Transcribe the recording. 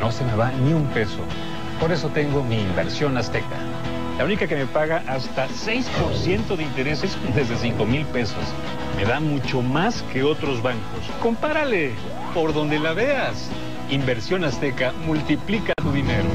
no se me va ni un peso. Por eso tengo mi inversión azteca. La única que me paga hasta 6% de intereses desde 5 mil pesos. Me da mucho más que otros bancos. Compárale por donde la veas. Inversión azteca multiplica tu dinero.